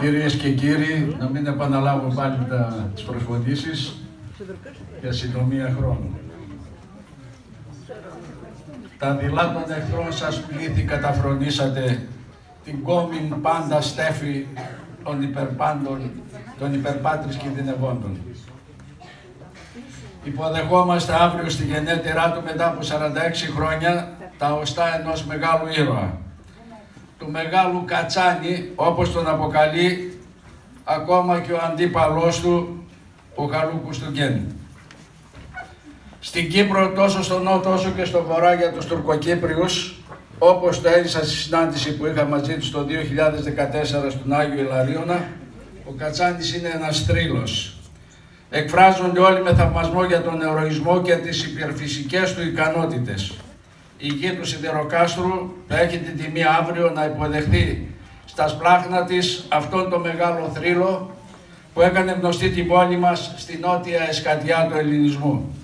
Κυρίες και κύριοι, να μην επαναλάβω πάλι τα, τις προσφωτήσεις για συντομία χρόνου. Τα δειλά των εχθρών σας πλήθη καταφρονήσατε την κόμιν πάντα στέφη των υπερπάντων, των υπερπάτρις κινδυνευόντων. Υποδεχόμαστε αύριο στη γενέτειρά του μετά από 46 χρόνια τα οστά ενός μεγάλου ήρωα του μεγάλου Κατσάνη, όπως τον αποκαλεί ακόμα και ο αντίπαλός του, ο Χαλούκους του Γκέν. Στην Κύπρο, τόσο στο νότο όσο και στο βορρά για τους Τουρκοκύπριους, όπως το έρισα στη συνάντηση που είχα μαζί τους το 2014 στον Άγιο Ηλαρίωνα, ο Κατσάνης είναι ένας τρίλος. Εκφράζονται όλοι με θαυμασμό για τον ερωισμό και τις υπερφυσικές του ικανότητες η γη του Σιδεροκάστρου θα έχει την τιμή αύριο να υποδεχθεί στα σπλάχνα της αυτόν το μεγάλο θρύλο που έκανε γνωστή την πόλη μας στη νότια εσκατιά του ελληνισμού.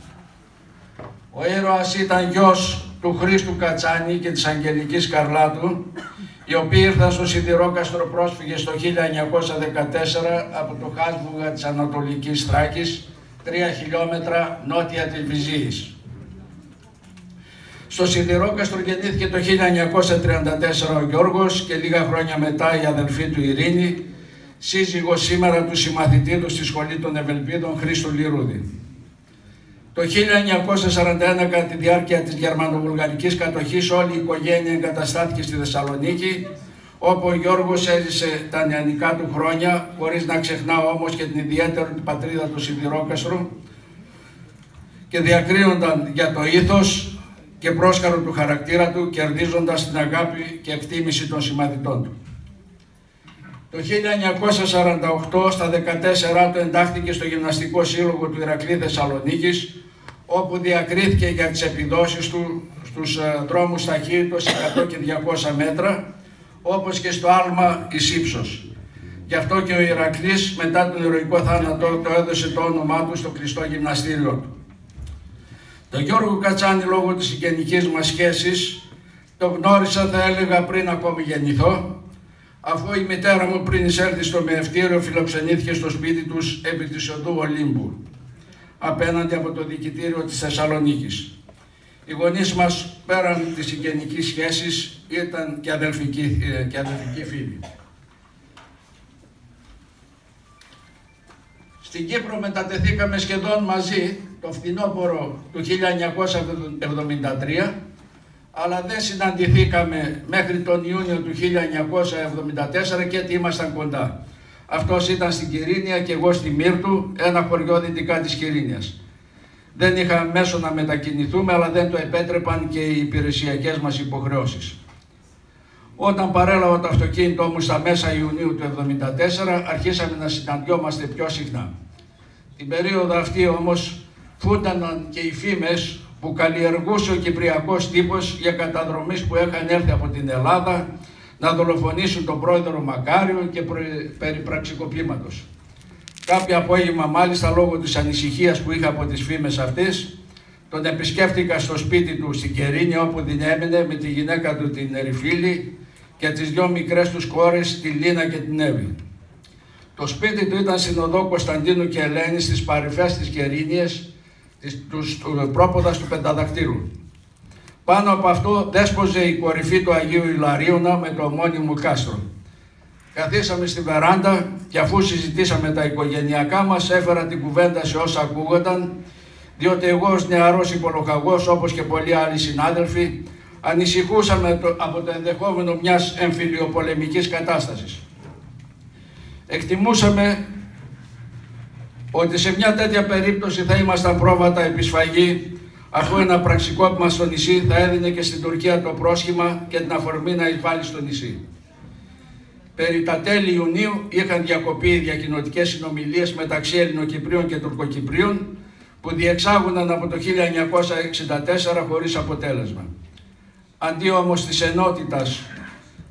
Ο ήρωας ήταν γιος του Χρήστου Κατσάνη και της Αγγελικής Καρλάτου, οι οποίοι ήρθαν στο Σιδηρόκαστρο πρόσφυγες το 1914 από το Χάσβουγα της Ανατολικής Θράκης, τρία χιλιόμετρα νότια της Βυζίης. Στο Σιδηρόκαστρο γεννήθηκε το 1934 ο Γιώργος και λίγα χρόνια μετά η αδελφή του Ειρήνη, σύζυγος σήμερα του συμμαθητή του στη Σχολή των Ευελπίδων Χρήστο Λιρούδη. Το 1941 κατά τη διάρκεια της γερμανοβουλγαρικής κατοχής όλη η οικογένεια εγκαταστάθηκε στη Θεσσαλονίκη όπου ο Γιώργος έζησε τα νεανικά του χρόνια χωρίς να ξεχνά όμως και την ιδιαίτερη πατρίδα του Σιδηρόκαστρου και διακρίνονταν για το ήθος, και πρόσκαρο του χαρακτήρα του, κερδίζοντας την αγάπη και εκτίμηση των συμμαθητών του. Το 1948 στα 14 του εντάχθηκε στο Γυμναστικό Σύλλογο του Ηρακλή Θεσσαλονίκης, όπου διακρίθηκε για τις επιδόσεις του στους ε, δρόμους ταχύτητος 100 και 200 μέτρα, όπως και στο άλμα εις ύψος. Γι' αυτό και ο Ηρακλής μετά τον ηρωικό θάνατο το έδωσε το όνομά του στο κλειστό γυμναστήριο του. Τον Γιώργο Κατσάνη λόγω της συγγενικής μας σχέσης το γνώρισα θα έλεγα πριν ακόμη γεννηθώ αφού η μητέρα μου πριν εισέλθει στο μεευτήριο φιλοξενήθηκε στο σπίτι τους επί της οδού Ολύμπου απέναντι από το διοικητήριο της Θεσσαλονίκης. Οι γονείς μας πέραν της συγγενικής σχέσης ήταν και αδελφικοί, ε, και αδελφικοί φίλοι. Στην Κύπρο μετατεθήκαμε σχεδόν μαζί το φθινόπωρο του 1973 αλλά δεν συναντηθήκαμε μέχρι τον Ιούνιο του 1974 και ότι ήμασταν κοντά. Αυτός ήταν στην Κυρίνια και εγώ στη Μύρτου, ένα χωριό δυτικά της Κυρίνιας. Δεν είχα μέσο να μετακινηθούμε, αλλά δεν το επέτρεπαν και οι υπηρεσιακές μας υποχρεώσεις. Όταν παρέλαβα το αυτοκίνητό μου στα μέσα Ιουνίου του 1974, αρχίσαμε να συναντιόμαστε πιο συχνά. Την περίοδο αυτή όμως φούταναν και οι φήμες που καλλιεργούσε ο Κυπριακός τύπος για καταδρομής που είχαν έρθει από την Ελλάδα να δολοφονήσουν τον πρόεδρο Μακάριο και περί πραξικοπήματος. Κάποια απόγευμα μάλιστα λόγω της ανησυχίας που είχα από τις φήμες αυτές τον επισκέφτηκα στο σπίτι του στην Κερίνια όπου την έμεινε με τη γυναίκα του την Ερυφίλη και τις δυο μικρές τους κόρες τη Λίνα και την Εύη. Το σπίτι του ήταν στην οδό Κωνσταντίνου και Ελένης στις παρυφές της Κερίνιας τους πρόποδας του Πενταδακτήρου. Πάνω από αυτό δέσποζε η κορυφή του Αγίου Ιλαρίωνα με το ομώνυμο κάστρο. Καθίσαμε στη βεράντα και αφού συζητήσαμε τα οικογενειακά μας έφερα την κουβέντα σε όσα ακούγονταν διότι εγώ ως νεαρός υπολογαγός όπως και πολλοί άλλοι συνάδελφοι ανησυχούσαμε από το ενδεχόμενο μιας εμφυλιοπολεμικής κατάστασης. Εκτιμούσαμε ότι σε μια τέτοια περίπτωση θα ήμασταν πρόβατα επισφαγή αφού ένα πραξικόπημα στο νησί θα έδινε και στην Τουρκία το πρόσχημα και την αφορμή να εισβάλλει στο νησί. Περί τα τέλη Ιουνίου είχαν διακοπεί οι διακοινωτικές συνομιλίες μεταξύ Ελληνοκυπρίων και Τουρκοκυπρίων που διεξάγονταν από το 1964 χωρίς αποτέλεσμα. Αντί όμως της ενότητας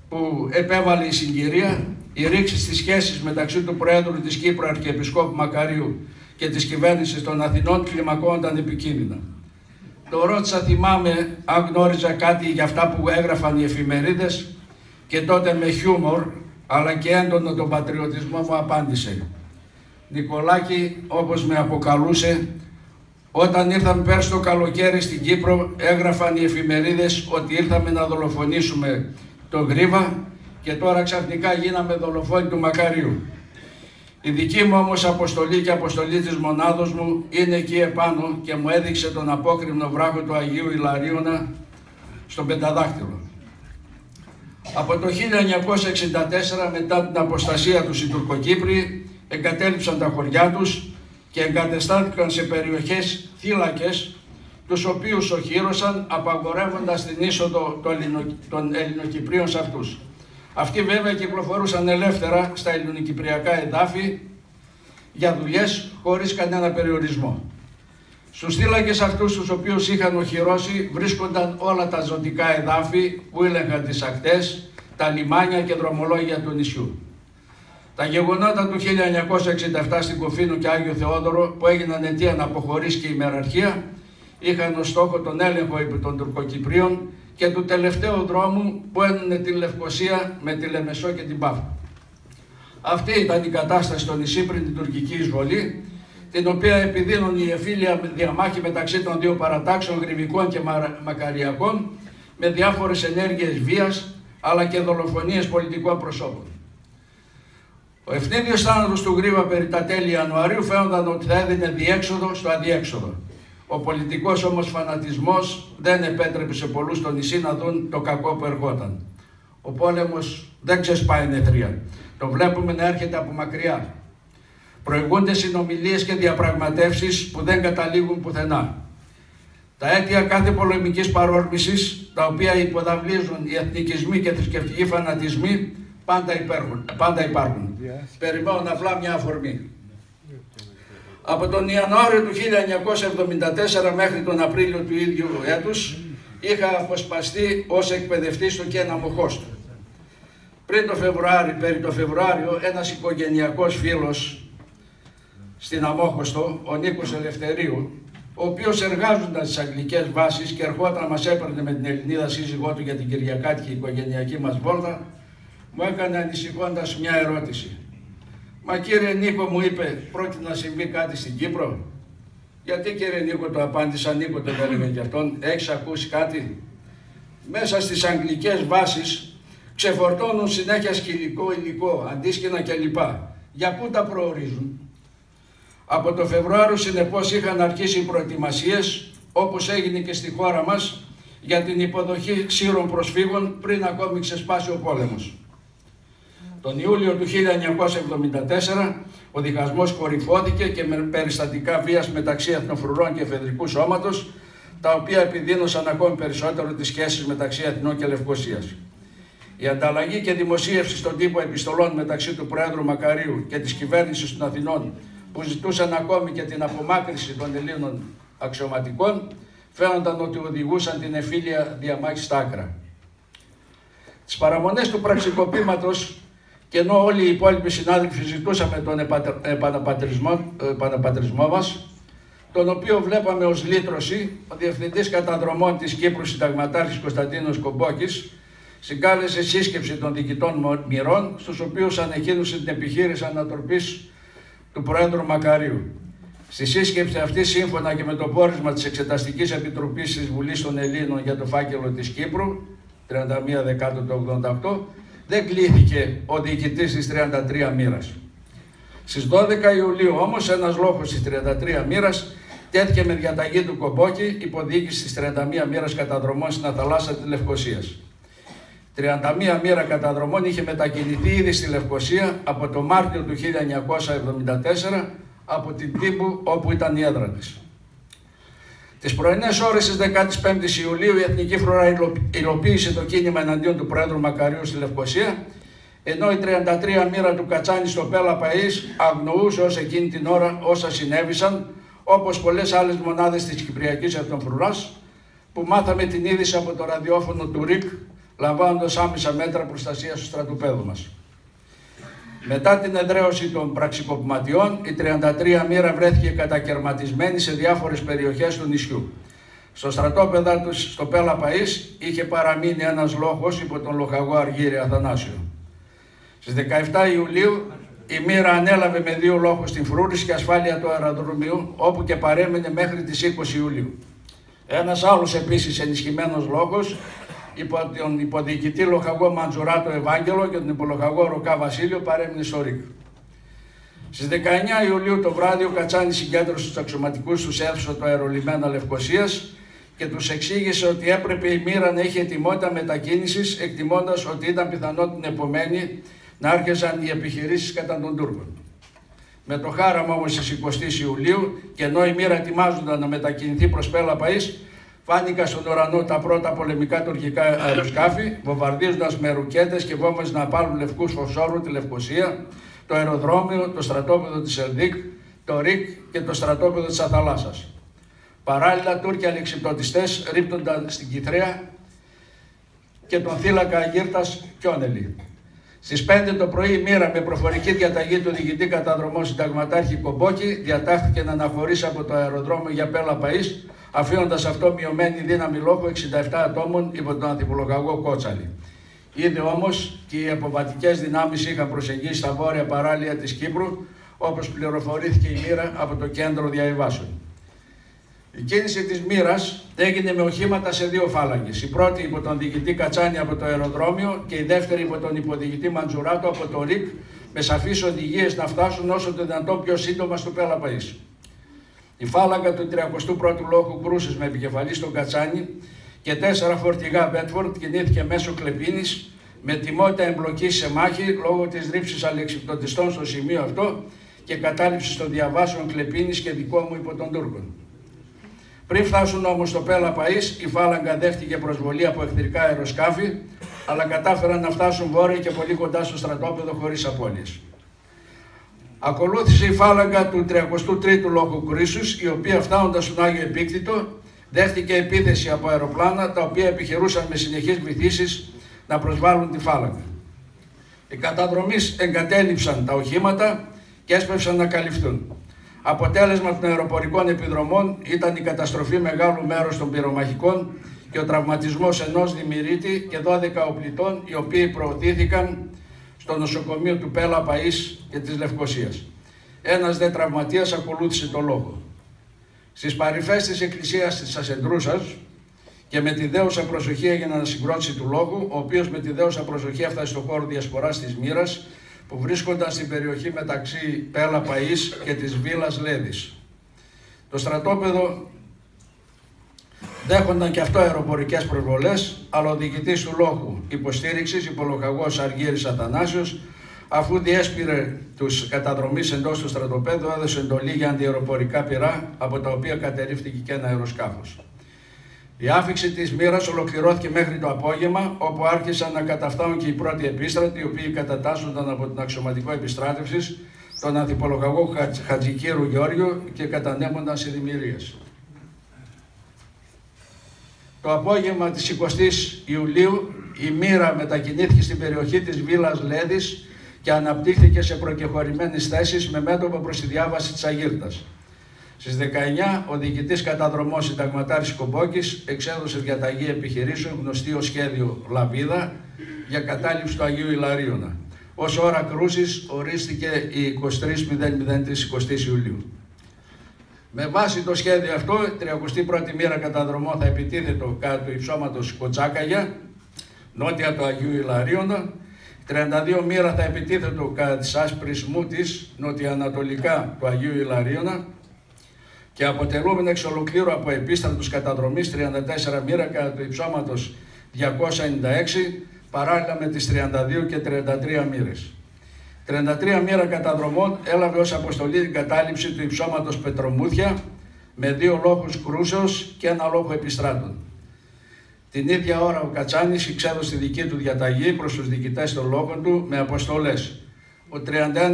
που επέβαλε η συγκυρία, η ρήξη στις σχέσεις μεταξύ του Προέδρου της Κύπρου Αρχιεπισκόπου Μακαρίου και της κυβέρνησης των Αθηνών κλιμακώνονταν επικίνδυνα. Το ρώτησα θυμάμαι αν γνώριζα κάτι για αυτά που έγραφαν οι εφημερίδες και τότε με χιούμορ αλλά και έντονο τον πατριωτισμό μου απάντησε. Νικολάκη, όπως με αποκαλούσε, όταν ήρθαμε πέρσι το καλοκαίρι στην Κύπρο, έγραφαν οι εφημερίδες ότι ήρθαμε να δολοφονήσουμε τον Γρίβα και τώρα ξαφνικά γίναμε δολοφόνοι του Μακαρίου. Η δική μου όμως αποστολή και αποστολή της μονάδος μου είναι εκεί επάνω και μου έδειξε τον απόκριμνο βράχο του Αγίου Ιλαρίωνα στον Πενταδάκτυλο. Από το 1964 μετά την αποστασία τους οι Τουρκοκύπροι εγκατέλειψαν τα χωριά τους και εγκατεστάθηκαν σε περιοχές θύλακες τους οποίους οχύρωσαν απαγορεύοντας την είσοδο των Ελληνοκυπρίων σε αυτούς. Αυτοί βέβαια κυκλοφορούσαν ελεύθερα στα ελληνοκυπριακά εδάφη για δουλειές χωρίς κανένα περιορισμό. Στους θύλακες αυτούς τους οποίους είχαν οχυρώσει βρίσκονταν όλα τα ζωτικά εδάφη που έλεγχαν τις ακτές, τα λιμάνια και δρομολόγια του νησιού. Τα γεγονότα του 1967 στην Κοφίνο και Άγιο Θεόδωρο που έγιναν αιτία να αποχωρήσει και η μεραρχία είχαν ως στόχο τον έλεγχο επί των Τουρκοκυπρίων και του τελευταίου δρόμου που ένωνε την Λευκοσία με τη Λεμεσό και την Πάφο. Αυτή ήταν η κατάσταση στο νησί πριν την τουρκική εισβολή, την οποία επιδίνουν η εφήλια διαμάχη μεταξύ των δύο παρατάξεων γρηβικών και μακαριακών με διάφορες ενέργειες βίας αλλά και δολοφονίες πολιτικών προσώπων. Ο ευνίδιος θάνατος του Γρήβα περί τα τέλη Ιανουαρίου φαίνονταν ότι θα έδινε διέξοδο στο αδιέξοδο. Ο πολιτικός όμως φανατισμός δεν επέτρεπε σε πολλούς στο νησί να δουν το κακό που ερχόταν. Ο πόλεμος δεν ξεσπάει νεθρία. Το βλέπουμε να έρχεται από μακριά. Προηγούνται συνομιλίες και διαπραγματεύσεις που δεν καταλήγουν πουθενά. Τα αίτια κάθε πολεμικής παρόρμησης, τα οποία υποδαβλίζουν οι εθνικισμοί και θρησκευτικοί φανατισμοί, πάντα, υπάρχουν. πάντα υπάρχουν. Περιμένουν απλά μια αφορμή. Από τον Ιανουάριο του 1974 μέχρι τον Απρίλιο του ίδιου έτους είχα αποσπαστεί ως εκπαιδευτής στο Κένα Μοχώστο. Πριν το Φεβρουάριο, περί το Φεβρουάριο, ένας οικογενειακός φίλος στην Αμόχωστο, ο Νίκος Ελευθερίου, ο οποίος εργάζονταν στις αγγλικές βάσεις και ερχόταν μας έπαιρνε με την Ελληνίδα σύζυγό του για την Κυριακάτικη οικογενειακή μας βόλτα, μου έκανε ανησυχώντας μια ερώτηση. Μα κύριε Νίκο μου είπε, πρόκειται να συμβεί κάτι στην Κύπρο; Γιατί κύριε Νίκο το απάντησα, Νίκο το έλεγε και αυτόν, έχεις ακούσει κάτι; Μέσα στις αγγλικές βάσεις ξεφορτώνουν συνέχεια σκυλικό υλικό, αντίσκηνα κλπ. Για πού τα προορίζουν; Από το Φεβρουάριο συνεπώς είχαν αρχίσει οι προετοιμασίες, όπως έγινε και στη χώρα μας, για την υποδοχή ξύρων προσφύγων πριν ακόμη ξεσπάσει ο πόλεμος. Τον Ιούλιο του 1974 ο διχασμός κορυφώθηκε και με περιστατικά βίας μεταξύ εθνοφρουρών και εφεδρικού σώματος, τα οποία επιδίνωσαν ακόμη περισσότερο τις σχέσεις μεταξύ Αθηνών και Λευκοσίας. Η ανταλλαγή και δημοσίευση στον τύπο επιστολών μεταξύ του Πρόεδρου Μακαρίου και της κυβέρνησης των Αθηνών που ζητούσαν ακόμη και την απομάκρυση των Ελλήνων αξιωματικών φαίνονταν ότι οδηγούσαν την εφήλια διαμάχης στα άκρα. Τις παραμονές του πραξικοπήματος και ενώ όλοι οι υπόλοιποι συνάδελφοι ζητούσαμε τον επαναπατρισμό, επαναπατρισμό μας, τον οποίο βλέπαμε ως λύτρωση, ο Διευθυντής Καταδρομών της Κύπρου Συνταγματάρχης Κωνσταντίνος Κομπόκης συγκάλεσε σύσκεψη των διοικητών μοιρών, στους οποίους ανεκκίνωσε την επιχείρηση ανατροπής του Προέδρου Μακαρίου. Στη σύσκεψη αυτή, σύμφωνα και με το πόρισμα της Εξεταστικής Επιτροπής της Βουλής των Ελλήνων για το φάκελο της Κύπρου, 31 Δεκάτου του 88, δεν κλείθηκε ο διοικητής της 33 μοίρας. Στις 12 Ιουλίου όμως ένας λόγος της 33 μοίρας τέθηκε με διαταγή του Κομπόκη υποδιοίκηση της 31 μοίρας καταδρομών στην Αθαλάσσα της Λευκοσίας. 31 μοίρα καταδρομών είχε μετακινηθεί ήδη στη Λευκοσία από το Μάρτιο του 1974 από την Τύπου όπου ήταν η έδρα της. Τις πρωινές ώρες της 15η Ιουλίου η Εθνική Φρουρά υλοποίησε το κίνημα εναντίον του Πρόεδρου Μακαρίου στη Λευκοσία, ενώ η 33 μοίρα του Κατσάνη στο Πέλα Παΐς αγνοούσε ως εκείνη την ώρα όσα συνέβησαν, όπως πολλές άλλες μονάδες της Κυπριακής Εθνοφρουράς, που μάθαμε την είδηση από το ραδιόφωνο του ΡΙΚ, λαμβάνοντας άμεσα μέτρα προστασίας του στρατοπέδου μας. Μετά την εδραίωση των πραξικοπηματιών, η 33 μοίρα βρέθηκε κατακαιρματισμένη σε διάφορες περιοχές του νησιού. Στο στρατόπεδα τους στο Πέλα Παΐς είχε παραμείνει ένας λόγος υπό τον λοχαγό Αργύρι Αθανάσιο. Στις 17 Ιουλίου η μοίρα ανέλαβε με δύο λόγους την φρούρηση και ασφάλεια του αεροδρομίου, όπου και παρέμεινε μέχρι τις 20 Ιουλίου. Ένας άλλος επίσης ενισχυμένος λόγος υπό τον υποδιοικητή λοχαγό Μαντζουράτο Ευάγγελο και τον υπολογαγό Ροκά Βασίλειο παρέμεινε στο ΡΙΚ. Στις 19 Ιουλίου το βράδυ ο Κατσάνης συγκέντρωσε τους αξιωματικούς του αίθουσα του αερολιμένα Λευκοσίας και τους εξήγησε ότι έπρεπε η μοίρα να είχε ετοιμότητα μετακίνησης εκτιμώντας ότι ήταν πιθανό την επομένη να άρχισαν οι επιχειρήσεις κατά των Τούρκων. Με το χάραμα όμως στις 20 Ιουλίου και ενώ η μοίρα ετοιμάζονταν να μετακινηθεί προς Πέλα Παΐς, φάνηκαν στον ουρανό τα πρώτα πολεμικά τουρκικά αεροσκάφη, βομβαρδίζοντας με ρουκέτες και βόμβες να πάρουν λευκούς φωσόρου τη Λευκοσία, το αεροδρόμιο, το στρατόπεδο της Ελδίκ, το ΡΙΚ και το στρατόπεδο της Αθαλάσσας. Παράλληλα, Τούρκοι αλεξιπτωτιστές ρίπτονταν στην Κιθρέα και τον θύλακα Αγίρτας Κιόνελη. Στις 5 το πρωί η μοίρα με προφορική διαταγή του διοικητή καταδρομών συνταγματάρχη Κομπόκη διατάχθηκε να αναχωρήσει από το αεροδρόμιο για Πέλα Παΐς, αφήνοντας αυτό μειωμένη δύναμη λόγω 67 ατόμων υπό τον ανθιπολογαγό Κότσαλη. Ήδη όμως και οι αποβατικές δυνάμεις είχαν προσεγγίσει στα βόρεια παράλια της Κύπρου, όπως πληροφορήθηκε η μοίρα από το κέντρο διαβάσεων. Η κίνηση της μοίρας έγινε με οχήματα σε δύο φάλαγγε. Η πρώτη υπό τον διοικητή Κατσάνη από το αεροδρόμιο και η δεύτερη υπό τον υποδιοικητή Μαντζουράτο από το ΡΙΚ με σαφείς οδηγίες να φτάσουν όσο το δυνατόν πιο σύντομα στο Πέλα Παΐς. Η φάλαγγα του 31ου λόγου κρούσης με επικεφαλής στον Κατσάνη και τέσσερα φορτηγά Μπέτφορντ κινήθηκε μέσω Κλεπίνης με τιμότητα εμπλοκής σε μάχη λόγω της ρήψης αλεξιπτωτιστών στο σημείο αυτό και κατάληψης των διαβάσεων Κλεπίνης και δικό μου υπό των Τούρκων. Πριν φτάσουν όμως στο Πέλα Παΐς, η φάλαγγα δέχτηκε προσβολή από εχθρικά αεροσκάφη, αλλά κατάφεραν να φτάσουν βόρεια και πολύ κοντά στο στρατόπεδο χωρίς απώλειες. Ακολούθησε η φάλαγγα του 33ου λόγου κρίσους, η οποία φτάνοντας στον Άγιο Επίκτητο, δέχτηκε επίθεση από αεροπλάνα, τα οποία επιχειρούσαν με συνεχείς βυθίσεις να προσβάλλουν τη φάλαγγα. Οι καταδρομείς εγκατέλειψαν τα οχήματα και έσπευσαν να καλυφθούν. Αποτέλεσμα των αεροπορικών επιδρομών ήταν η καταστροφή μεγάλου μέρους των πυρομαχικών και ο τραυματισμός ενός δημιουργήτη και 12 οπλιτών οι οποίοι προωθήθηκαν στο νοσοκομείο του Πέλα Παΐς και της Λευκοσίας. Ένας δε τραυματίας ακολούθησε το λόγο. Στις παρυφές της εκκλησίας της Ασεντρούσας και με τη δέουσα προσοχή έγινε ανασυγκρότηση του λόγου, ο οποίος με τη δέουσα προσοχή έφτασε στο χώρο διασποράς της μοίρας που βρίσκονταν στην περιοχή μεταξύ Πέλα Παΐς και της Βίλας Λέδης. Το στρατόπεδο δέχονταν και αυτό αεροπορικές προβολές, αλλά ο διοικητής του λόγου υποστήριξης, υπολογαγός Αργύρης Αθανάσιος, αφού διέσπηρε τους καταδρομείς εντός του στρατοπέδου, έδωσε εντολή για αντιαεροπορικά πυρά, από τα οποία κατερρίφθηκε και ένα αεροσκάφος. Η άφηξη της μοίρας ολοκληρώθηκε μέχρι το απόγευμα, όπου άρχισαν να καταφτάνουν και οι πρώτοι επίστρατοι, οι οποίοι κατατάσσονταν από την αξιωματικό επιστράτευσης, τον ανθιπολογαγό Χατζικύρου Γιώργιο και κατανέμονταν σε δημιουργίες. Το απόγευμα της 20ης Ιουλίου η μοίρα μετακινήθηκε στην περιοχή της Βίλας Λέδης και αναπτύχθηκε σε προκεχωρημένες θέσεις με μέτωπο προς τη διάβαση της Αγίρτας. Στις 19, ο διοικητής καταδρομός συνταγματάρη Κομπόκης εξέδωσε διαταγή επιχειρήσεων γνωστή ως σχέδιο Λαβίδα για κατάληψη του Αγίου Ιλαρίωνα. Ω ώρα κρούσης ορίστηκε η 23.00 τη 20 Ιουλίου. Με βάση το σχέδιο αυτό, 31η μοίρα καταδρομό θα επιτίθεται κάτω του υψώματος Κοτσάκαγια, νότια του Αγίου Ιλαρίωνα. 32 μοίρα θα επιτίθεται κατά της άσπρης μούτης, νοτιοανατολικά του Αγίου Ιλαρίωνα και αποτελούμενο εξ ολοκλήρου από επίστρατους καταδρομής 34 μοίρα κατά του υψώματος 296 παράλληλα με τις 32 και 33 μοίρες. 33 μοίρα καταδρομών έλαβε ως αποστολή την κατάληψη του υψώματος Πετρομούθια με δύο λόγους κρούσεως και ένα λόγο επιστράτων. Την ίδια ώρα ο Κατσάνης εξέδωσε τη δική του διαταγή προς τους διοικητές των λόγων του με αποστολές ο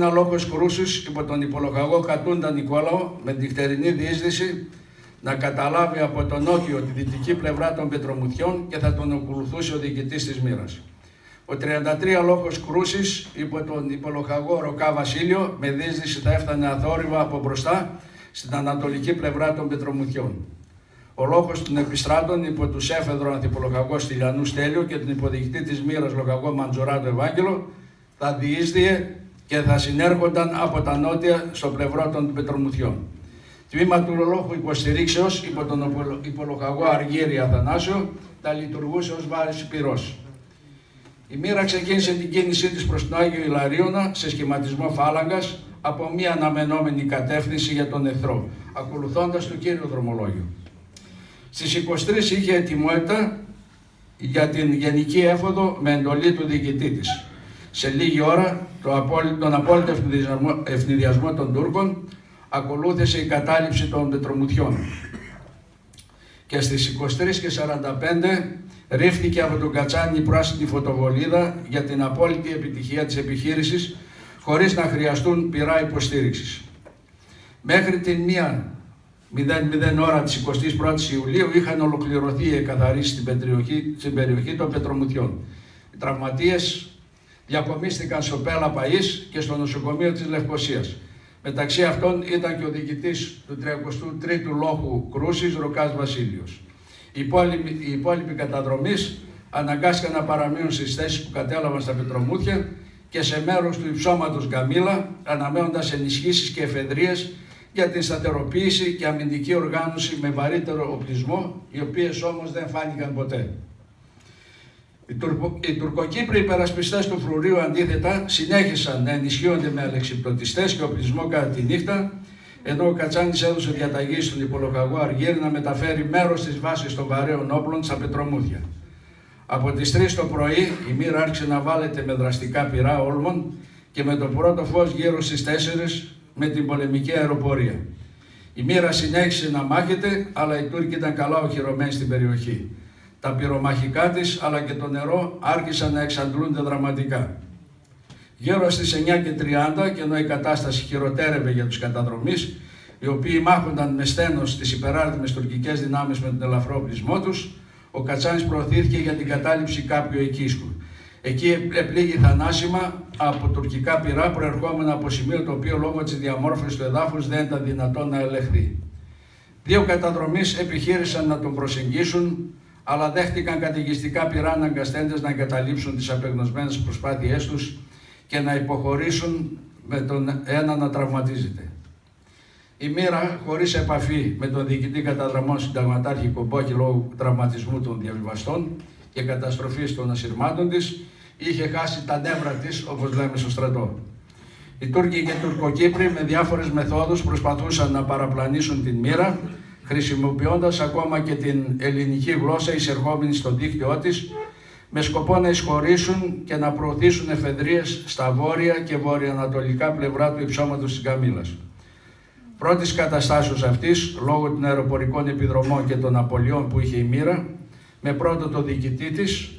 31 λόγος κρούσης υπό τον υπολογαγό Κατούντα Νικόλαο με τη χτερινή διείσδυση να καταλάβει από τον νότιο τη δυτική πλευρά των Πετρομουτιών και θα τον ακολουθούσε ο διοικητής της μοίρας. Ο 33 λόγος κρούσης υπό τον υπολογαγό Ροκά Βασίλειο με διείσδυση θα έφτανε αθόρυβα από μπροστά στην ανατολική πλευρά των Πετρομουτιών. Ο λόγος των επιστράτων υπό τους έφεδρο Ανθιπολογαγό Στυλιανού Στέλιο και τον υποδιοικητή της μοίρας Λογαγό Μαντζοράτο Ευάγγελο θα διείσδιε και θα συνέρχονταν από τα νότια στο πλευρό των Πετρομουθιών. Τμήμα του Λολόχου υποστηρίξεως υπό τον υπολογαγό Αργύρι Αθανάσιο τα λειτουργούσε ως βάρης πυρός. Η μοίρα ξεκίνησε την κίνησή της προς τον Άγιο Ιλαρίωνα σε σχηματισμό φάλαγγας από μία αναμενόμενη κατεύθυνση για τον εχθρό, ακολουθώντας το κύριο δρομολόγιο. Στις 23 είχε ετοιμότητα για την γενική έφοδο με εντολή του διοικητή της. Σε λίγη ώρα, τον απόλυτο ευνηδιασμό των Τούρκων ακολούθησε η κατάληψη των πετρομουτιών. Και στις 23 και 45 ρίφθηκε από τον Κατσάνη η πράσινη φωτοβολίδα για την απόλυτη επιτυχία της επιχείρησης χωρίς να χρειαστούν πειρά υποστήριξης. Μέχρι την 1.00 ώρα της 21ης Ιουλίου είχαν ολοκληρωθεί οι εκαθαρίσεις στην περιοχή, στην περιοχή των Πετρομουτιών. Οι τραυματίες διακομίστηκαν στο Πέλα Παΐς και στο νοσοκομείο της Λευκοσίας. Μεταξύ αυτών ήταν και ο διοικητής του 33ου Λόχου Κρούσης, Ροκάς Βασίλειος. Οι υπόλοιποι, οι υπόλοιποι καταδρομείς αναγκάστηκαν να παραμείνουν στις θέσεις που κατέλαβαν στα Πετρομούθια και σε μέρος του υψώματος Γκαμίλα, αναμένοντας ενισχύσεις και εφεδρίες για την σταθεροποίηση και αμυντική οργάνωση με βαρύτερο οπλισμό, οι οποίες όμως δεν φάνηκαν ποτέ. Οι, Τουρκο, οι Τουρκοκύπροι υπερασπιστές του Φρουρίου αντίθετα συνέχισαν να ενισχύονται με αλεξιπτωτιστές και οπλισμό κατά τη νύχτα, ενώ ο Κατσάνης έδωσε διαταγή στον υπολογαγό Αργύρι να μεταφέρει μέρος της βάσης των βαρέων όπλων στα Πετρομούδια. Από τις 3 το πρωί η μοίρα άρχισε να βάλετε με δραστικά πυρά όλμων και με το πρώτο φως γύρω στις 4 με την πολεμική αεροπορία. Η μοίρα συνέχισε να μάχεται, αλλά οι Τούρκοι ήταν καλά οχυρωμένοι στην περιοχή. Τα πυρομαχικά της, αλλά και το νερό άρχισαν να εξαντλούνται δραματικά. Γύρω στις 9 και 30, και ενώ η κατάσταση χειροτέρευε για τους καταδρομείς, οι οποίοι μάχονταν με στένος στις υπεράρτημες τουρκικές δυνάμεις με τον ελαφρό πλεισμό τους, ο Κατσάνης προωθήθηκε για την κατάληψη κάποιου εκείσκου. Εκεί επλήγει θανάσιμα από τουρκικά πυρά προερχόμενα από σημείο το οποίο λόγω της διαμόρφωσης του εδάφους δεν ήταν δυνατόν να ελεγχθεί. Δύο καταδρομείς επιχείρησαν να τον προσεγγίσουν, αλλά δέχτηκαν καταιγιστικά πυρά αναγκαστέντες να εγκαταλείψουν τις απεγνωσμένες προσπάθειές τους και να υποχωρήσουν με τον ένα να τραυματίζεται. Η μοίρα, χωρίς επαφή με τον διοικητή καταδραμών συνταγματάρχη Κομπόκη λόγω τραυματισμού των διαβιβαστών και καταστροφής των ασυρμάτων της, είχε χάσει τα νεύρα της, όπως λέμε στο στρατό. Οι Τούρκοι και οι Τουρκοκύπροι με διάφορες μεθόδους προσπαθούσαν να παραπλανήσουν την μοίρα, χρησιμοποιώντας ακόμα και την ελληνική γλώσσα εισερχόμενη στο δίκτυό της, με σκοπό να εισχωρήσουν και να προωθήσουν εφεδρείες στα βόρεια και βορειοανατολικά πλευρά του υψώματος της Καμήλας. Πρώτης καταστάσεως αυτής, λόγω των αεροπορικών επιδρομών και των απολειών που είχε η μοίρα, με πρώτο το διοικητή της,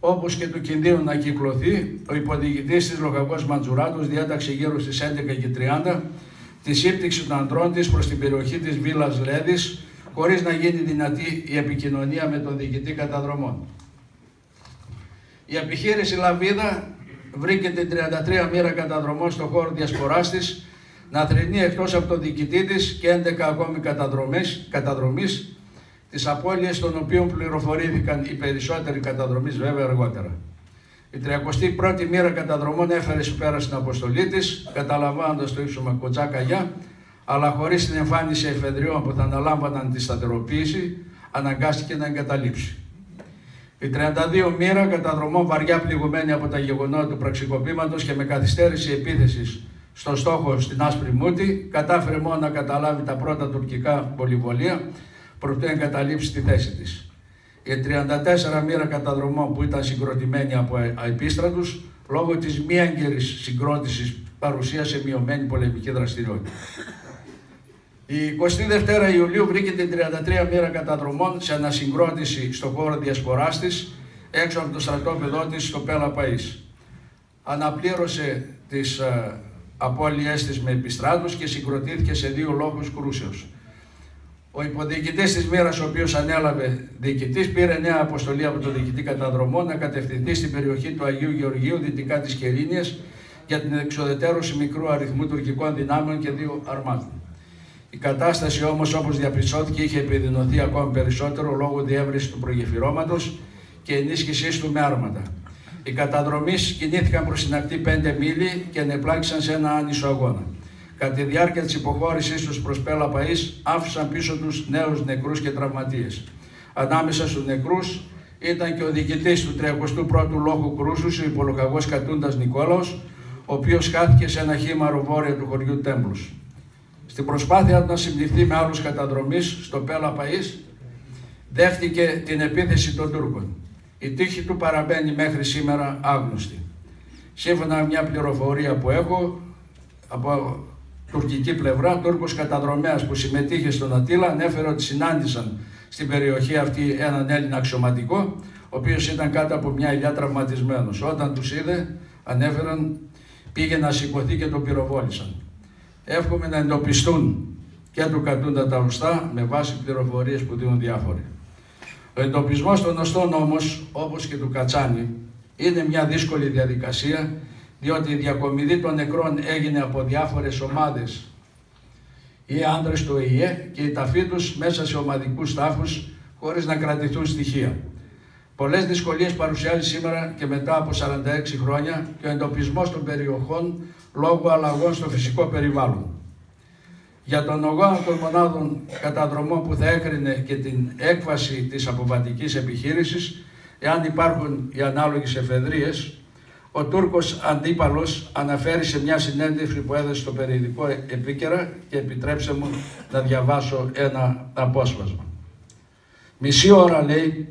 όπως και του κινδύνου να κυκλωθεί, ο υποδιοικητής της Λογακό Μαντζουράτος διέταξε γύρω στις 11.30 της σύμπτυξη των αντρών της προς την περιοχή της Βίλας Λέδη, χωρίς να γίνει δυνατή η επικοινωνία με τον διοικητή καταδρομών. Η επιχείρηση Λαβίδα βρήκε την 33 μοίρα καταδρομών στο χώρο διασποράς της να θρυνεί εκτός από το διοικητή της και 11 ακόμη καταδρομής, καταδρομής τις απώλειες των οποίων πληροφορήθηκαν οι περισσότεροι καταδρομείς βέβαια αργότερα. Η 31η μοίρα καταδρομών έφερε πέρα στην αποστολή της, καταλαμβάνοντας το ύψωμα κοτσάκα για, αλλά χωρίς την εμφάνιση εφεδριών που θα αναλάμβαναν τη σταθεροποίηση, αναγκάστηκε να εγκαταλείψει. Η 32 μοίρα καταδρομών βαριά πληγωμένη από τα γεγονότα του πραξικοπήματος και με καθυστέρηση επίθεσης στο στόχο στην Άσπρη Μούτη, κατάφερε μόνο να καταλάβει τα πρώτα τουρκικά πολυβολία προτού εγκαταλείψει τη θέση της. Η 34 μοίρα καταδρομών που ήταν συγκροτημένη από επίστρατους, λόγω της μη έγκαιρης συγκρότησης παρουσίασε μειωμένη πολεμική δραστηριότητα. Η 22 Ιουλίου βρήκε την 33 μοίρα καταδρομών σε ανασυγκρότηση στο χώρο διασποράς της, έξω από το στρατόπεδό της στο Πέλα Παΐς. Αναπλήρωσε τις ε, απώλειές της με επιστράτους και συγκροτήθηκε σε δύο λόγους κρούσεως. Ο υποδιοικητής της μοίρας, ο οποίος ανέλαβε διοικητής, πήρε νέα αποστολή από τον διοικητή καταδρομών να κατευθυνθεί στην περιοχή του Αγίου Γεωργίου, δυτικά της Κερίνιας, για την εξοδετέρωση μικρού αριθμού τουρκικών δυνάμεων και δύο αρμάτων. Η κατάσταση όμως όπως διαπιστώθηκε είχε επιδεινωθεί ακόμη περισσότερο λόγω διεύρυνσης του προγεφυρώματος και ενίσχυσής του με άρματα. Οι καταδρομείς κινήθηκαν προς την ακτή 5 μίλη και ενεπλάκησαν σε ένα άνισο αγώνα. Κατά τη διάρκεια της υποχώρησής τους προς Πέλα Παΐς άφησαν πίσω τους νέους νεκρούς και τραυματίες. Ανάμεσα στους νεκρούς ήταν και ο διοικητής του 31ου Λόγου Κρούσους, ο υπολογαγός Κατούντας Νικόλαος, ο οποίος χάθηκε σε ένα χήμαρο βόρεια του χωριού Τέμπλους. Στην προσπάθεια του να συμπληθεί με άλλους καταδρομείς στο Πέλα Παΐς, δέχτηκε την επίθεση των Τούρκων. Η τύχη του παραμένει μέχρι σήμερα άγνωστη. Σύμφωνα με μια πληροφορία που έχω από τουρκική πλευρά, Τούρκος καταδρομέας που συμμετείχε στον Ατήλα ανέφερε ότι συνάντησαν στην περιοχή αυτή έναν Έλληνα αξιωματικό, ο οποίος ήταν κάτω από μια ηλιά τραυματισμένος. Όταν τους είδε, ανέφεραν, πήγε να σηκωθεί και τον πυροβόλησαν. Εύχομαι να εντοπιστούν και του κατούντα τα ουστά με βάση πληροφορίες που δίνουν διάφοροι. Ο εντοπισμός των οστών όμως, όπως και του Κατσάνη, είναι μια δύσκολη διαδικασία, διότι η διακομιδή των νεκρών έγινε από διάφορες ομάδες ή άντρες του ΕΙΕ και η ταφή τους μέσα σε ομαδικούς τάφους χωρίς να κρατηθούν στοιχεία. Πολλές δυσκολίες παρουσιάζει σήμερα και μετά από 46 χρόνια και ο εντοπισμός των περιοχών λόγω αλλαγών στο φυσικό περιβάλλον για τον ογόνα των μονάδων καταδρομών που θα έκρινε και την έκβαση της αποβατικής επιχείρησης, εάν υπάρχουν οι ανάλογες εφεδρίες, ο Τούρκος αντίπαλος αναφέρει σε μια συνέντευξη που έδωσε στο περιοδικό επίκαιρα και επιτρέψε μου να διαβάσω ένα απόσπασμα. Μισή ώρα λέει,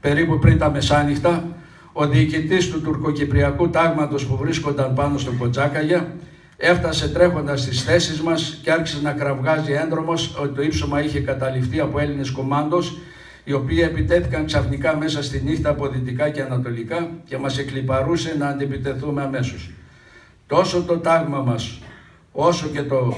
περίπου πριν τα μεσάνυχτα, ο διοικητής του τουρκοκυπριακού τάγματος που βρίσκονταν πάνω στο Κοτζάκαγια Έφτασε τρέχοντας στις θέσεις μας και άρχισε να κραυγάζει έντρομος ότι το ύψωμα είχε καταληφθεί από Έλληνες κομμάντος, οι οποίοι επιτέθηκαν ξαφνικά μέσα στη νύχτα από δυτικά και ανατολικά και μας εκλυπαρούσε να αντιπιτεθούμε αμέσως. Τόσο το τάγμα μας, όσο και το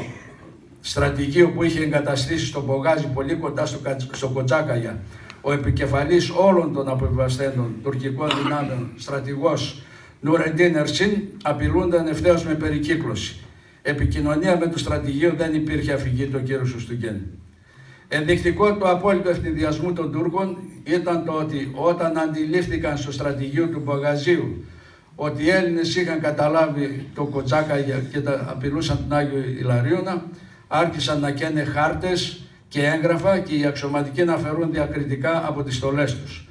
στρατηγείο που είχε εγκαταστήσει στο Πογάζι πολύ κοντά στο, στο Κοτσάκαγια, ο επικεφαλής όλων των αποβιβαστέντων τουρκικών δυνάμεων, στρατηγός Νουρεντίν Ερσίν απειλούνταν ευθέως με περικύκλωση. Επικοινωνία με το στρατηγείο δεν υπήρχε αφηγή το κύριο Σουστουγέν. Ενδεικτικό του απόλυτου ευθυνδιασμού των Τούρκων ήταν το ότι όταν αντιλήφθηκαν στο στρατηγείο του Μπογαζίου ότι οι Έλληνες είχαν καταλάβει το Κοτσάκα και τα απειλούσαν τον Άγιο Ιλαρίωνα, άρχισαν να καίνε χάρτες και έγγραφα και οι αξιωματικοί να φερούν διακριτικά από τις στολές τους.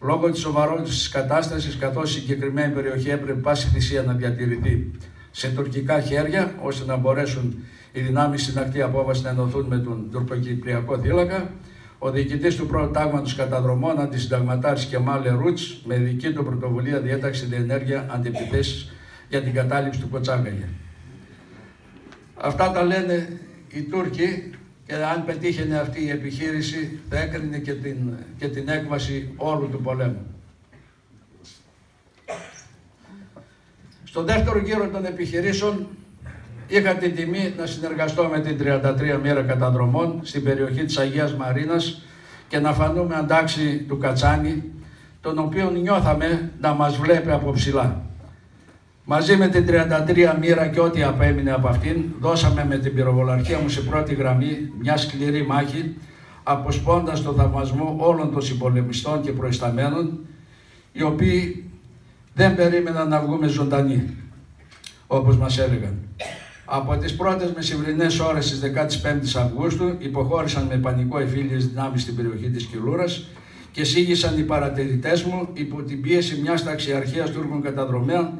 Λόγω της σοβαρότητας της κατάστασης, καθώς η συγκεκριμένη περιοχή έπρεπε πάση θυσία να διατηρηθεί σε τουρκικά χέρια, ώστε να μπορέσουν οι δυνάμεις στην ακτή απόβαση να ενωθούν με τον τουρκοκυπριακό θύλακα, ο διοικητής του πρώτου τάγματος καταδρομών, αντισυνταγματάρχης Κεμάλε Ρούτ, με δική του πρωτοβουλία διέταξε την ενέργεια αντιπιθέσει για την κατάληψη του Κοτσάγκαγια. Αυτά τα λένε οι Τούρκοι και αν πετύχαινε αυτή η επιχείρηση θα έκρινε και την, και την έκβαση όλου του πολέμου. Στο δεύτερο γύρο των επιχειρήσεων είχα την τιμή να συνεργαστώ με την 33 μοίρα καταδρομών στην περιοχή της Αγίας Μαρίνας και να φανούμε αντάξει του Κατσάνη, τον οποίο νιώθαμε να μας βλέπει από ψηλά. Μαζί με την 33 μοίρα και ό,τι απέμεινε από αυτήν, δώσαμε με την πυροβολαρχία μου σε πρώτη γραμμή μια σκληρή μάχη, αποσπώντας το θαυμασμό όλων των συμπολεμιστών και προϊσταμένων, οι οποίοι δεν περίμεναν να βγούμε ζωντανοί, όπως μας έλεγαν. Από τις πρώτες μεσημβρινές ώρες της 15ης Αυγούστου υποχώρησαν με πανικό οι φίλες δυνάμεις στην περιοχή της Κιλούρας και σήγησαν οι παρατηρητές μου υπό την πίεση μιας ταξιαρχίας Τούρκων καταδρομέων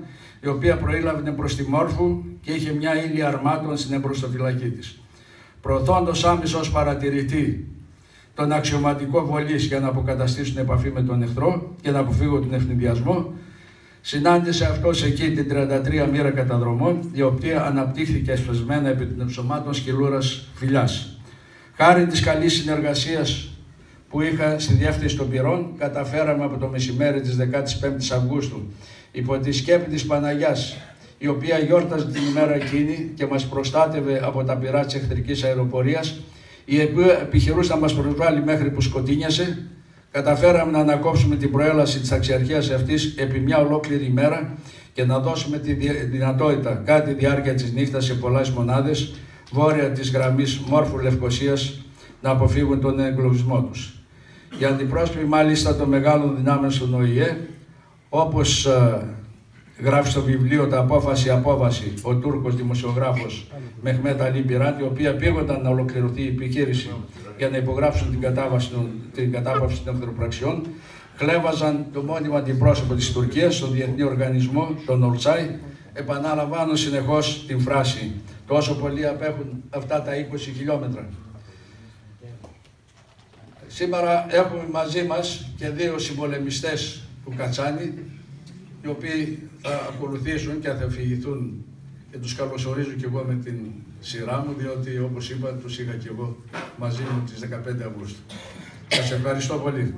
η οποία προήλαβε προς τη Μόρφου και είχε μια ύλη αρμάτων στην εμπροστοφυλακή της. Προωθώντας άμεσο ως παρατηρητή τον αξιωματικό βολής για να αποκαταστήσουν επαφή με τον εχθρό και να αποφύγουν τον ευνηδιασμό, συνάντησε αυτός εκεί την 33 μοίρα καταδρομών, η οποία αναπτύχθηκε εσπεσμένα επί των ψωμάτων σκυλούρας φιλιά. Χάρη της καλής συνεργασίας που είχα στη διεύθυνση των πυρών, καταφέραμε από το μεσημέρι της 15ης Αυγούστου υπό τη σκέπη της Παναγιάς, η οποία γιόρταζε την ημέρα εκείνη και μας προστάτευε από τα πυρά της εχθρικής αεροπορίας, η οποία επιχειρούσε να μας προσβάλλει μέχρι που σκοτίνιασε, καταφέραμε να ανακόψουμε την προέλαση της αξιαρχίας αυτής επί μια ολόκληρη ημέρα και να δώσουμε τη δυνατότητα κάτι διάρκεια της νύχτας σε πολλές μονάδες βόρεια της γραμμής Μόρφου Λευκοσίας να αποφύγουν τον εγκλωβισμό τους. Για αντιπρόσωποι μάλιστα των μεγάλων δυνάμεων στον ΟΗΕ όπως ε, γράφει στο βιβλίο «Τα απόφαση απόβαση» ο Τούρκος δημοσιογράφος Μεχμέτ Αλή Μπιράτη, ο οποία πήγονταν να ολοκληρωθεί η επιχείρηση για να υπογράψουν την κατάβαση των, την κατάπαυση των εχθροπραξιών, χλέβαζαν το μόνιμο αντιπρόσωπο της Τουρκίας στον Διεθνή Οργανισμό, τον Ορτσάι, επαναλαμβάνω συνεχώς την φράση «Τόσο πολύ απέχουν αυτά τα 20 χιλιόμετρα». Σήμερα έχουμε μαζί μας και δύο συμπολεμιστές του Κατσάνη, οι οποίοι θα ακολουθήσουν και θα φυγηθούν και τους καλωσορίζω και εγώ με την σειρά μου, διότι όπως είπα τους είχα και εγώ μαζί μου τις 15 Αυγούστου. Σας ευχαριστώ πολύ.